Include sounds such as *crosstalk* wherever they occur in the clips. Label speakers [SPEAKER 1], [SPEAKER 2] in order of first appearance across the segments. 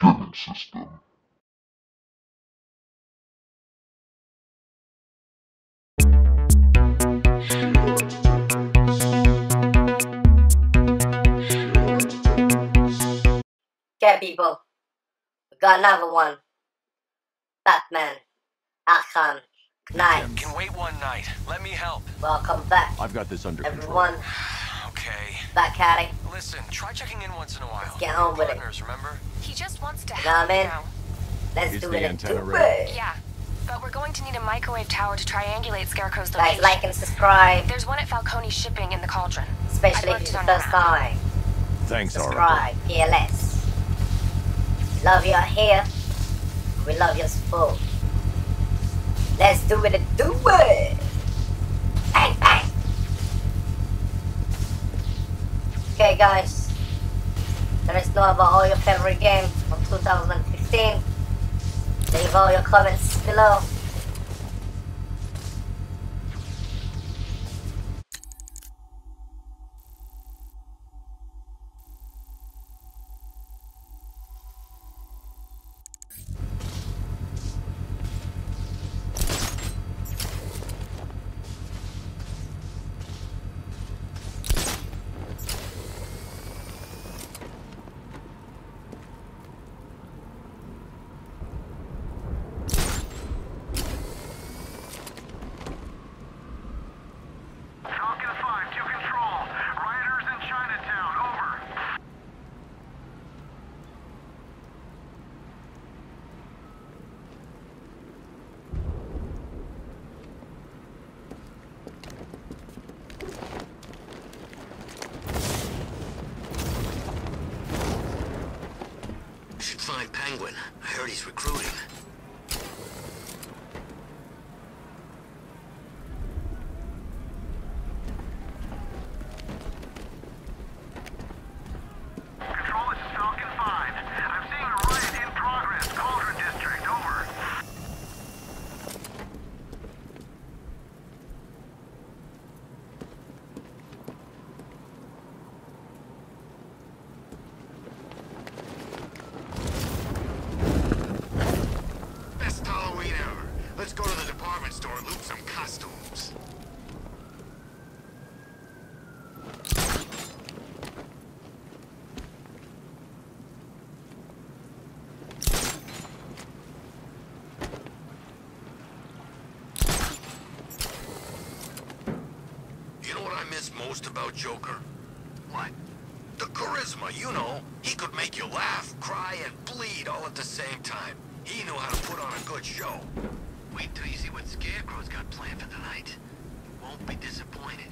[SPEAKER 1] Gaming system.
[SPEAKER 2] Okay, people. We got another one. Batman. Arkham. Knight.
[SPEAKER 3] Can wait one night. Let me help.
[SPEAKER 2] Welcome back,
[SPEAKER 4] I've got this under control.
[SPEAKER 2] everyone.
[SPEAKER 3] Okay.
[SPEAKER 2] Back at it.
[SPEAKER 3] Listen, try checking in once in a while.
[SPEAKER 2] Let's get on with it.
[SPEAKER 3] Partners, remember?
[SPEAKER 5] He just wants to
[SPEAKER 2] Know
[SPEAKER 5] help
[SPEAKER 2] what I
[SPEAKER 5] you
[SPEAKER 2] mean?
[SPEAKER 5] now.
[SPEAKER 2] Let's
[SPEAKER 4] Is
[SPEAKER 2] do
[SPEAKER 4] the
[SPEAKER 2] it.
[SPEAKER 4] antenna
[SPEAKER 2] do
[SPEAKER 4] ready?
[SPEAKER 2] it.
[SPEAKER 5] Yeah, but we're going to need a microwave tower to triangulate Scarecrow's
[SPEAKER 2] Guys,
[SPEAKER 5] location.
[SPEAKER 2] like and subscribe.
[SPEAKER 5] There's one at Falcone Shipping in the Cauldron.
[SPEAKER 2] Especially
[SPEAKER 5] I
[SPEAKER 2] if
[SPEAKER 5] looked
[SPEAKER 2] it's the
[SPEAKER 5] on
[SPEAKER 2] first
[SPEAKER 5] your map.
[SPEAKER 2] time.
[SPEAKER 4] Thanks, Oracle.
[SPEAKER 2] Subscribe. PLS. Love you here. We love your support. Let's do it. Do it. Okay, guys. Let us know about all your favorite games from 2015. Leave all your comments below.
[SPEAKER 6] Falcon 5 to control. Rioters in Chinatown, over.
[SPEAKER 7] Should find Penguin. I heard he's recruiting.
[SPEAKER 6] Control, this is Falcon 5. I'm seeing a riot in progress. Cauldron District, over.
[SPEAKER 7] Best Halloween ever. Let's go to the department store and loot some costumes. You know what I miss most about Joker? What? The charisma, you know. He could make you laugh, cry, and bleed all at the same time. He knew how to put on a good show. Wait till you see what Scarecrow's got planned for tonight. Won't be disappointed.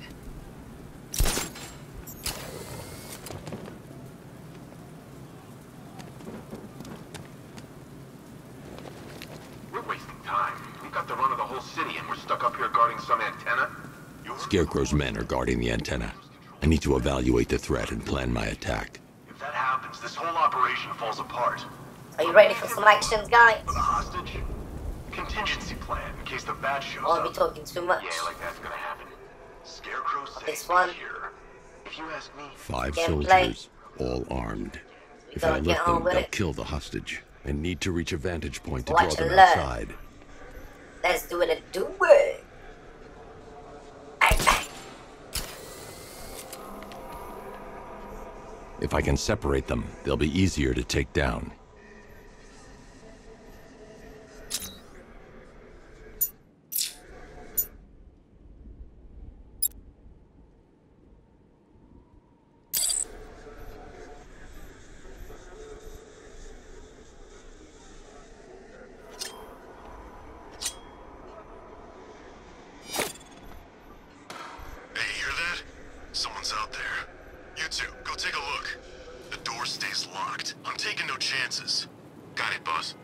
[SPEAKER 6] We're wasting time. We've got the run of the whole city and we're stuck up here guarding some antenna.
[SPEAKER 4] Scarecrow's men are guarding the antenna. I need to evaluate the threat and plan my attack.
[SPEAKER 6] If that happens, this whole operation falls apart.
[SPEAKER 2] Are you ready for some action, guys?
[SPEAKER 6] For the hostage? Contingency plan in case the bat shows oh,
[SPEAKER 2] Won't be talking too much.
[SPEAKER 6] Yeah, like that's gonna happen. Scarecrow safe
[SPEAKER 2] This one.
[SPEAKER 6] here. If you ask me,
[SPEAKER 4] Five
[SPEAKER 2] Gameplay.
[SPEAKER 4] soldiers, all armed. If I
[SPEAKER 2] get
[SPEAKER 4] let them, they'll
[SPEAKER 2] it.
[SPEAKER 4] kill the hostage. I need to reach a vantage point to
[SPEAKER 2] Watch
[SPEAKER 4] draw them
[SPEAKER 2] and learn.
[SPEAKER 4] outside.
[SPEAKER 2] Let's do it. Do it. Bang, bang.
[SPEAKER 4] If I can separate them, they'll be easier to take down.
[SPEAKER 7] Hey, you hear that? Someone's out there. You two, go take a look. The door stays locked. I'm taking no chances. Got it, boss.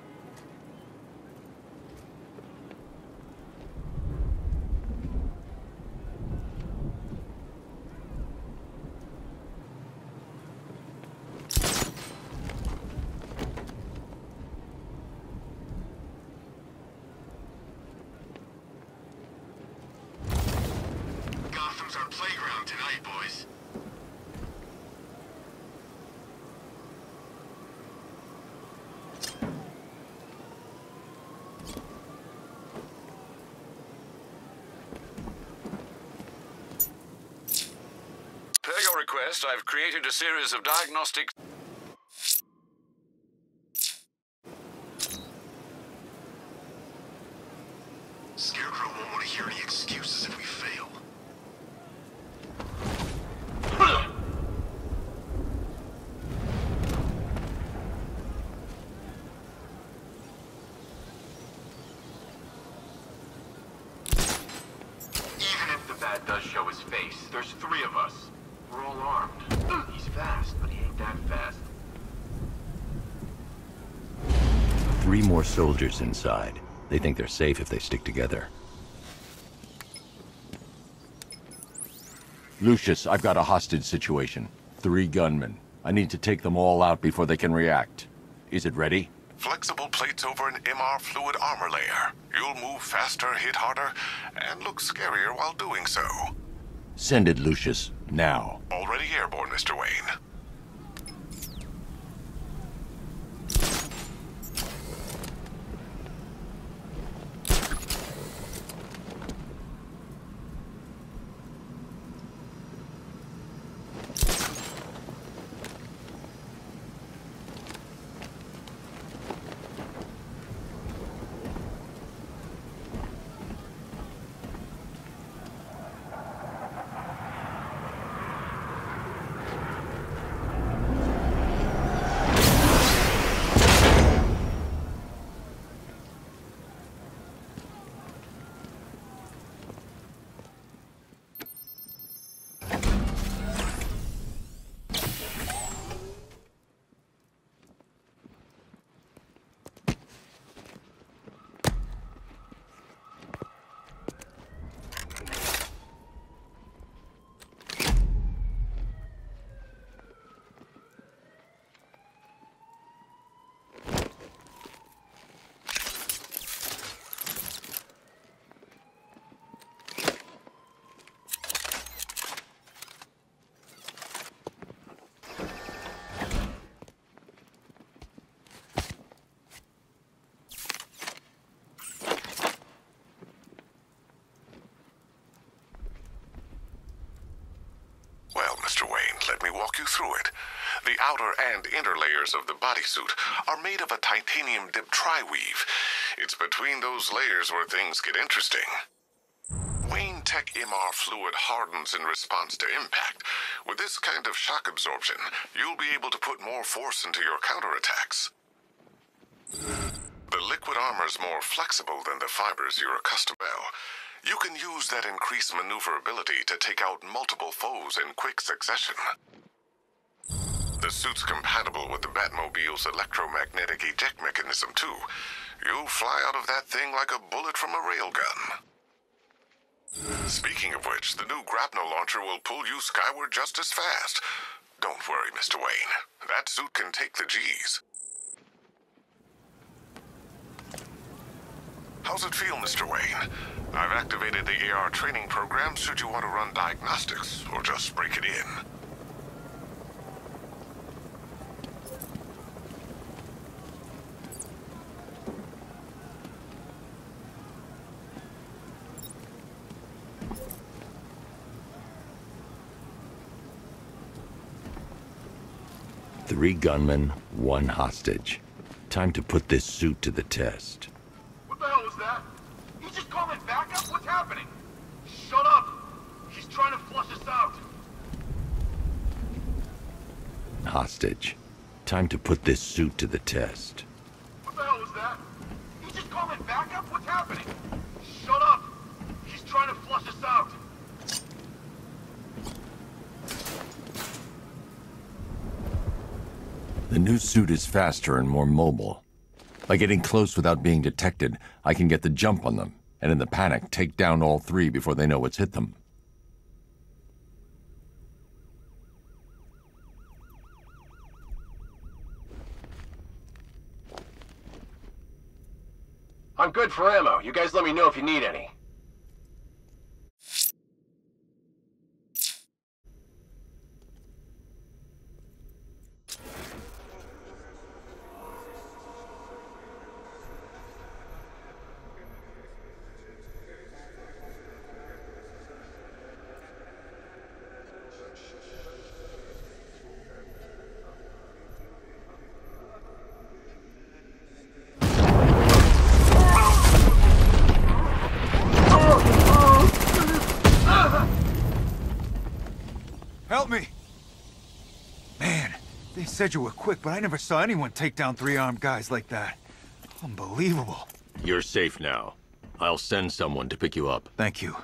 [SPEAKER 1] Request, I've created a series of diagnostic...
[SPEAKER 7] Scarecrow won't want to hear any excuses if we fail.
[SPEAKER 6] Even if the bat does show his face, there's three of us. We're all armed. He's fast, but he ain't that fast.
[SPEAKER 4] Three more soldiers inside. They think they're safe if they stick together.
[SPEAKER 8] Lucius, I've got a hostage situation. Three gunmen. I need to take them all out before they can react. Is it ready?
[SPEAKER 9] Flexible plates over an MR fluid armor layer. You'll move faster, hit harder, and look scarier while doing so.
[SPEAKER 8] Send it, Lucius. Now.
[SPEAKER 9] Already airborne, Mr. Wayne. Well, Mr. Wayne, let me walk you through it. The outer and inner layers of the bodysuit are made of a titanium dip tri-weave. It's between those layers where things get interesting. Wayne Tech MR fluid hardens in response to impact. With this kind of shock absorption, you'll be able to put more force into your counterattacks. The liquid armor's more flexible than the fibers you're accustomed to. You can use that increased maneuverability to take out multiple foes in quick succession. The suit's compatible with the Batmobile's electromagnetic eject mechanism, too. You'll fly out of that thing like a bullet from a railgun. Speaking of which, the new grapnel launcher will pull you skyward just as fast. Don't worry, Mr. Wayne. That suit can take the G's. How's it feel, Mr. Wayne? I've activated the AR training program should you want to run diagnostics, or just break it in.
[SPEAKER 4] Three gunmen, one hostage. Time to put this suit to the test.
[SPEAKER 6] What the hell was that? You just called it backup? What's happening? Shut up! He's trying to flush us out.
[SPEAKER 4] Hostage. Time to put this suit to the test.
[SPEAKER 6] What the hell was that? Just called it backup? What's happening? Shut up! He's trying to flush us out.
[SPEAKER 8] The new suit is faster and more mobile. By getting close without being detected, I can get the jump on them, and in the panic, take down all three before they know what's hit them.
[SPEAKER 6] I'm good for ammo. You guys let me know if you need any.
[SPEAKER 10] Said you were quick, but I never saw anyone take down three armed guys like that. Unbelievable.
[SPEAKER 4] You're safe now. I'll send someone to pick you up.
[SPEAKER 10] Thank you.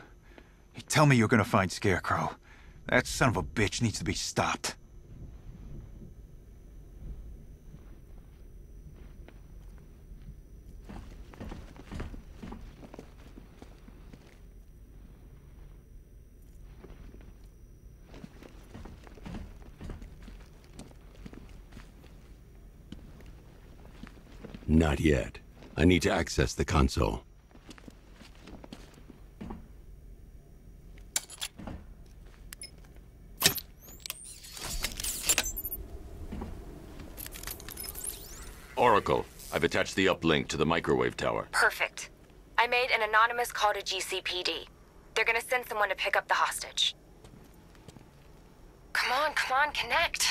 [SPEAKER 10] You tell me you're gonna find Scarecrow. That son of a bitch needs to be stopped.
[SPEAKER 4] Not yet. I need to access the console. Oracle, I've attached the uplink to the microwave tower.
[SPEAKER 5] Perfect. I made an anonymous call to GCPD. They're gonna send someone to pick up the hostage. Come on, come on, connect.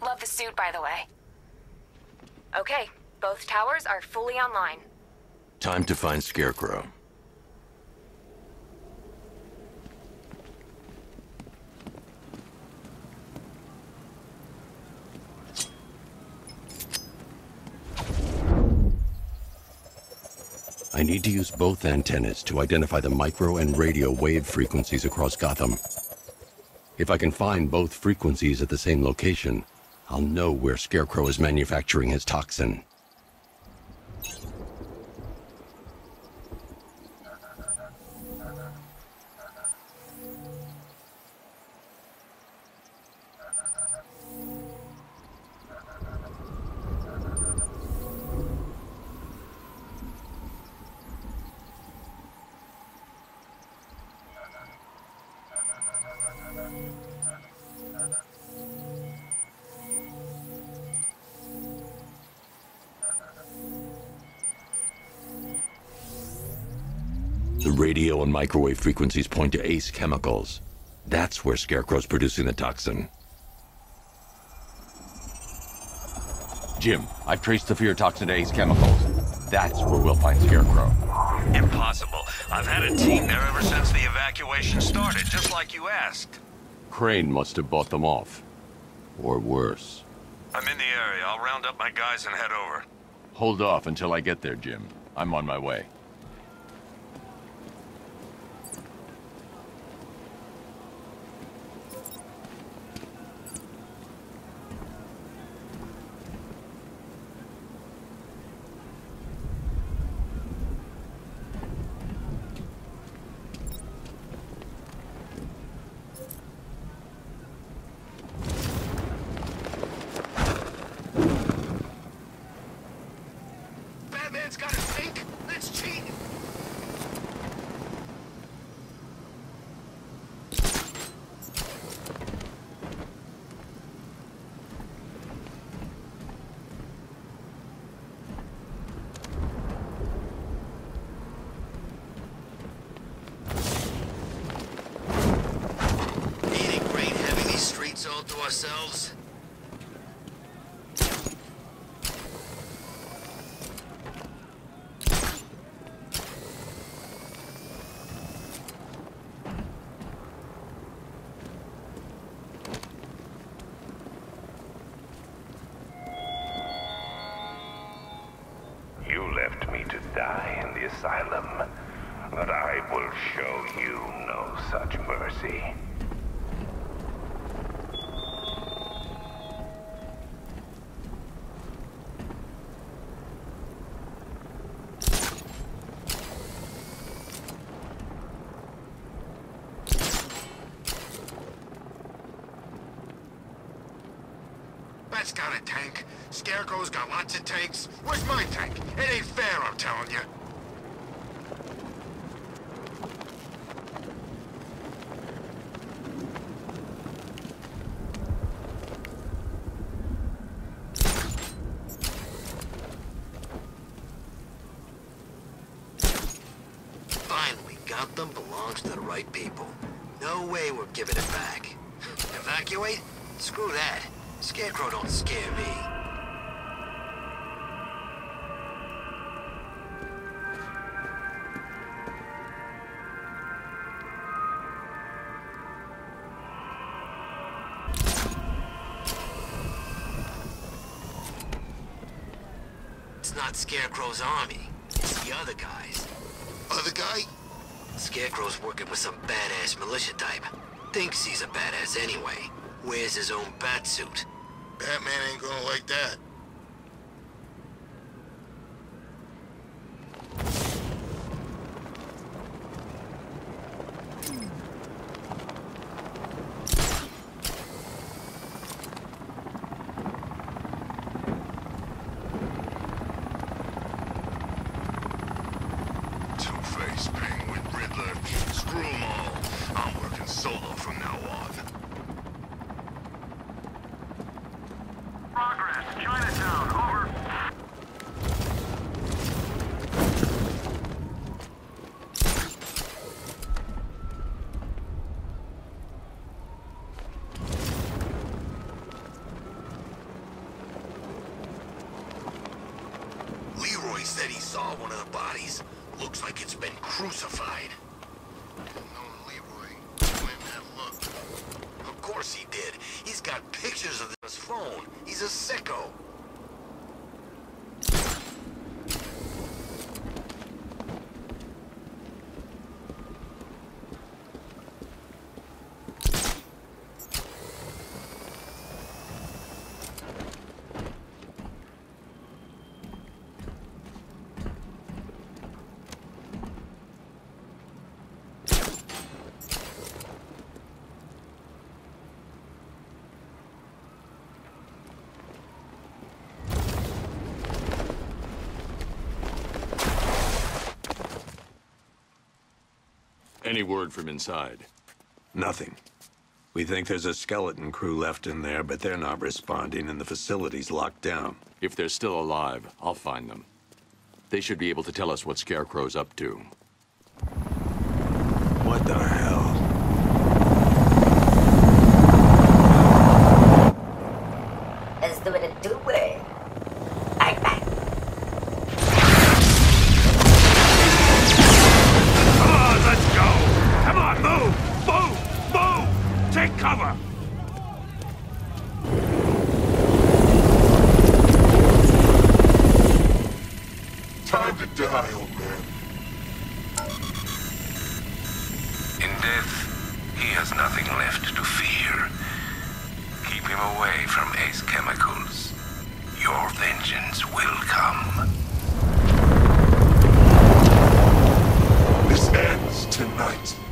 [SPEAKER 5] Love the suit, by the way. Okay, both towers are fully online.
[SPEAKER 4] Time to find Scarecrow. I need to use both antennas to identify the micro and radio wave frequencies across Gotham. If I can find both frequencies at the same location, I'll know where Scarecrow is manufacturing his toxin you The radio and microwave frequencies point to Ace Chemicals. That's where Scarecrow's producing the toxin. Jim, I've traced the fear toxin to Ace Chemicals. That's where we'll find Scarecrow.
[SPEAKER 3] Impossible. I've had a team there ever since the evacuation started, just like you asked.
[SPEAKER 4] Crane must have bought them off. Or worse.
[SPEAKER 3] I'm in the area. I'll round up my guys and head over.
[SPEAKER 4] Hold off until I get there, Jim. I'm on my way.
[SPEAKER 11] Batman's got a sink? That's cheating. Ain't it great having these streets all to ourselves?
[SPEAKER 12] You left me to die in the asylum, but I will show you no such mercy.
[SPEAKER 11] Bat's got a tank. Scarecrow's got lots of tanks. Where's my tank? It ain't fair, I'm telling you. Finally, Gotham belongs to the right people. No way we're giving it back. *laughs* Evacuate? Screw that. Scarecrow don't scare me. Not Scarecrow's army. It's the other guys.
[SPEAKER 13] Other guy?
[SPEAKER 11] Scarecrow's working with some badass militia type. Thinks he's a badass anyway. Wears his own bat suit.
[SPEAKER 13] Batman ain't gonna like that. Two-Face, Penguin, Riddler, screw 'em all. I'm working solo from now on.
[SPEAKER 14] Progress. Chinatown. Over.
[SPEAKER 11] Leroy said he saw one of the bodies. Looks like it's been crucified.
[SPEAKER 13] Known Leroy. Went and looked.
[SPEAKER 11] Of course he did. He's got pictures of his phone. He's a sicko.
[SPEAKER 15] Any word from inside?
[SPEAKER 16] Nothing. We think there's a skeleton crew left in there, but they're not responding and the facility's locked down.
[SPEAKER 15] If they're still alive, I'll find them. They should be able to tell us what Scarecrow's up to.
[SPEAKER 16] What the hell?
[SPEAKER 13] To die, old man.
[SPEAKER 12] In death, he has nothing left to fear. Keep him away from Ace Chemicals. Your vengeance will come.
[SPEAKER 13] This ends tonight.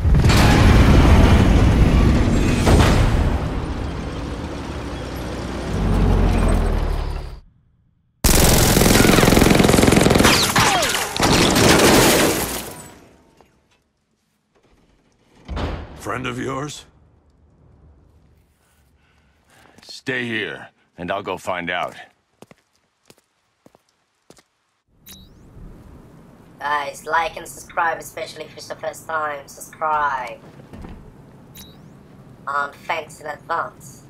[SPEAKER 16] Friend of yours?
[SPEAKER 15] Stay here, and I'll go find out.
[SPEAKER 2] Guys, like and subscribe, especially if it's the first time. Subscribe. And thanks in advance.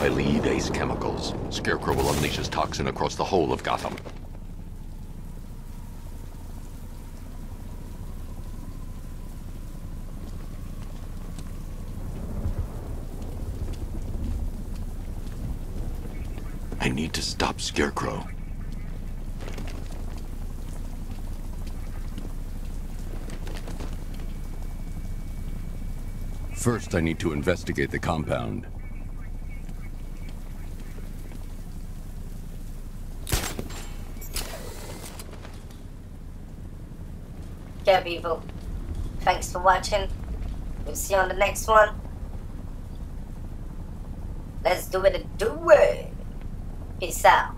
[SPEAKER 4] If I leave Ace Chemicals, Toxin across the whole of Gotham. I need to stop Scarecrow. First, I need to investigate the compound.
[SPEAKER 2] Okay, people. Thanks for watching. We'll see you on the next one. Let's do it and do it. Peace out.